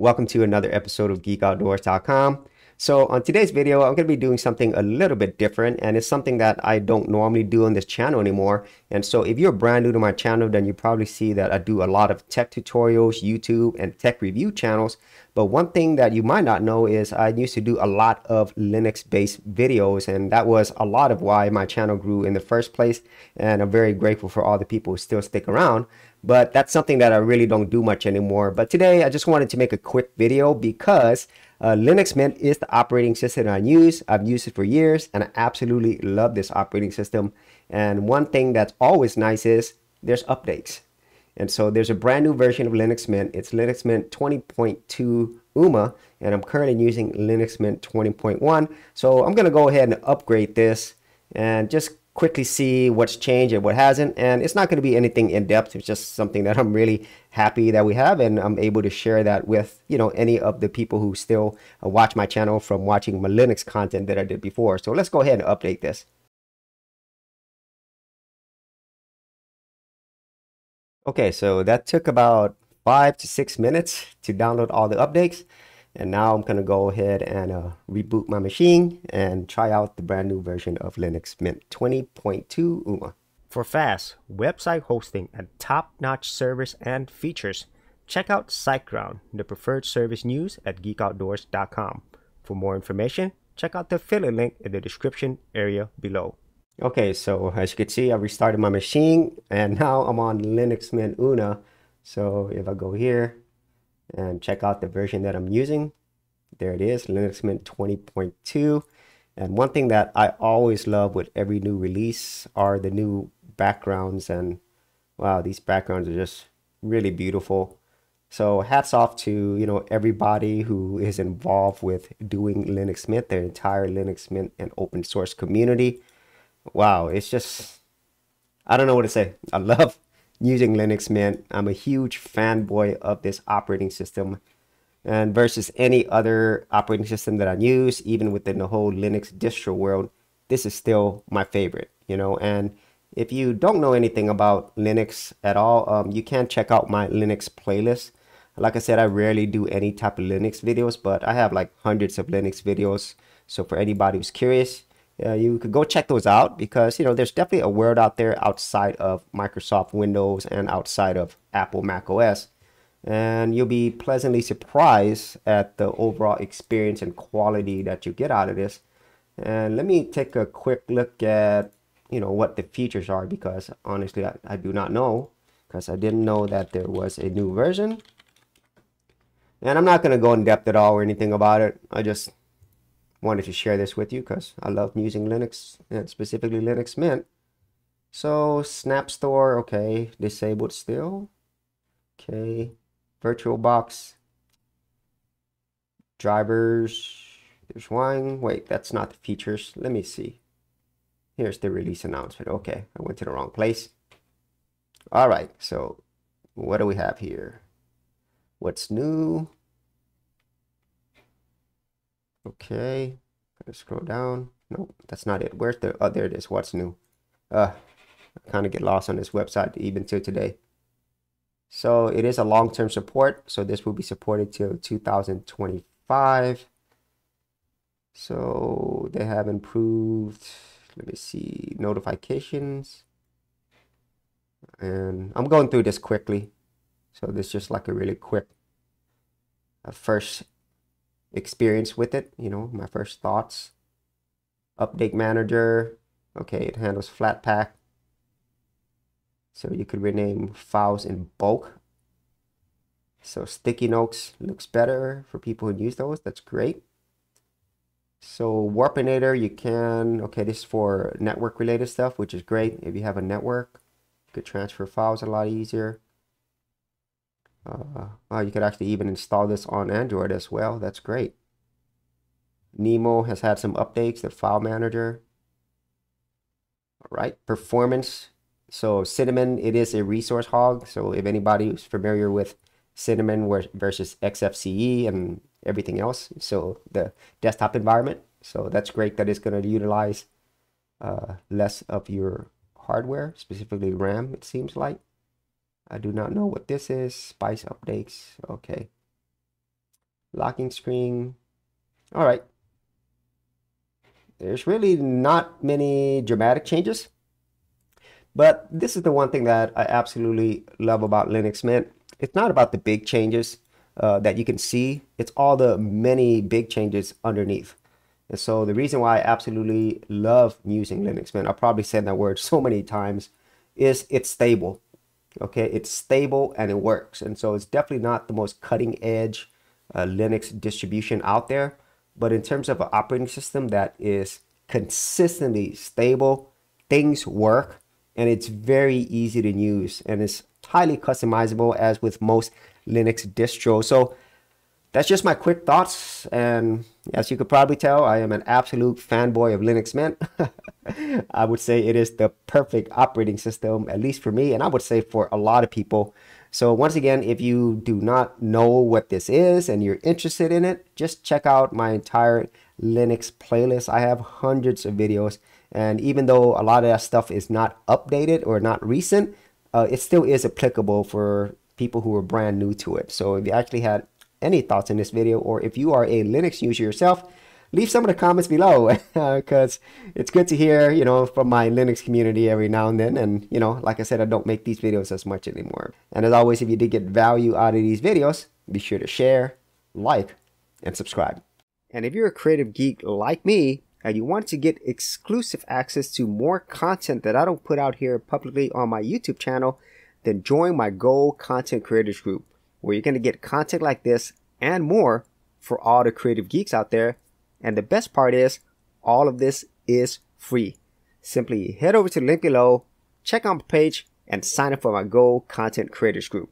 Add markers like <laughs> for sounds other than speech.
Welcome to another episode of geekoutdoors.com. So on today's video, I'm going to be doing something a little bit different and it's something that I don't normally do on this channel anymore. And so if you're brand new to my channel, then you probably see that I do a lot of tech tutorials, YouTube and tech review channels. But one thing that you might not know is I used to do a lot of Linux based videos and that was a lot of why my channel grew in the first place. And I'm very grateful for all the people who still stick around but that's something that I really don't do much anymore. But today I just wanted to make a quick video because uh, Linux Mint is the operating system I use. I've used it for years and I absolutely love this operating system. And one thing that's always nice is there's updates. And so there's a brand new version of Linux Mint. It's Linux Mint 20.2 UMA and I'm currently using Linux Mint 20.1. So I'm going to go ahead and upgrade this and just quickly see what's changed and what hasn't. And it's not going to be anything in depth. It's just something that <laughs> I'm really happy that we have. And I'm able to share that with, you know, any of the people who still uh, watch my channel from watching my Linux content that I did before. So let's go ahead and update this. Okay, so that took about five to six minutes to download all the updates. And now I'm going to go ahead and uh, reboot my machine and try out the brand new version of Linux Mint 20.2 UMA. For fast website hosting and top-notch service and features, check out SiteGround, the preferred service news at geekoutdoors.com. For more information, check out the affiliate link in the description area below. Okay, so as you can see, I restarted my machine and <laughs> now I'm on Linux Mint UMA. So if I go here, and check out the version that I'm using. There it is, Linux Mint 20.2. And one thing that I always love with every new release are the new backgrounds. And wow, these backgrounds are just really beautiful. So hats off to, you know, everybody who is involved with doing Linux Mint, the entire Linux Mint and open source community. Wow, it's just, I don't know what to say. I love using Linux Mint. I'm a huge fanboy of this operating system. And versus any other operating system that I use, even within the whole Linux distro world, this is still my favorite, you know. And if you don't know anything about Linux at all, um, you can check out my Linux playlist. Like I said, I rarely do any type of Linux videos, but I have like hundreds of Linux videos. So for anybody who's curious, uh, you could go check those out because you know there's definitely a world out there outside of Microsoft Windows and outside of Apple Mac OS and you'll be pleasantly surprised at the overall experience and quality that you get out of this. And let me take a quick look at you know what the features are because honestly I, I do not know because I didn't know that there was a new version. And I'm not going to go in depth at all or anything about it. I just wanted to share this with you because I love using Linux and specifically Linux Mint. So Snap Store, okay, disabled still. Okay, VirtualBox, drivers, there's one. Wait, that's not the features. Let me see. Here's the release announcement. Okay, I went to the wrong place. All right, so what do we have here? What's new? Okay, scroll down. No, that's not it. Where's the, oh, there it is. What's new? Uh, I kind of get lost on this website even till today. So it is a long-term support. So this will be supported till 2025. So they have improved, let me see, notifications. And I'm going through this quickly. So this is just like a really quick uh, first experience with it, you know, my first thoughts. Update manager, okay, it handles Flatpak. So you could rename files in bulk. So sticky notes looks better for people who use those. That's great. So Warpinator, you can, okay, this is for network related stuff, which is great. If you have a network, you could transfer files a lot easier. Uh, uh, you could actually even install this on Android as well. That's great. Nemo has had some updates, the file manager. All right, performance. So Cinnamon, it is a resource hog. So if anybody who's familiar with Cinnamon versus XFCE and everything else, so the desktop environment. So that's great that it's going to utilize uh, less of your hardware, specifically RAM, it seems like. I do not know what this is. Spice updates. Okay. locking screen. All right. There's really not many dramatic changes. But this is the one thing that I absolutely love about Linux Mint. It's not about the big changes uh, that you can see. It's all the many big changes underneath. And so the reason why I absolutely love using Linux Mint, I've probably said that word <laughs> so many times, is it's stable. Okay, it's stable and it works. And so it's definitely not the most cutting edge uh, Linux distribution out there. But in terms of an operating system that is consistently stable, things work, and it's very easy to use and it's highly customizable as with most Linux distros. So that's just my quick thoughts. And as you could probably tell, I am an absolute fanboy of Linux Mint. <laughs> I would say it is the perfect operating system, at least for me, and I would say for a lot of people. So once again, if you do not know what this is and you're interested in it, just check out my entire Linux playlist. I have hundreds of videos. And even though a lot of that stuff is not updated or not recent, uh, it still is applicable for people who are brand new to it. So if you actually had any thoughts in this video, or if you are a Linux user yourself, leave some of the comments below <laughs> because it's good to hear, you know, from my Linux community every now and then. And, you know, like I said, I don't make these videos as much anymore. And as always, if you did get value out of these videos, be sure to share, like, and subscribe. And if you're a creative geek like me, and you want to get exclusive access to more content that I don't put out here publicly on my YouTube channel, then join my Go Content Creators Group, where you're going to get content like this and more for all the creative geeks out there and the best part is, all of this is free. Simply head over to the link below, check out my page, and sign up for my Go Content Creators Group.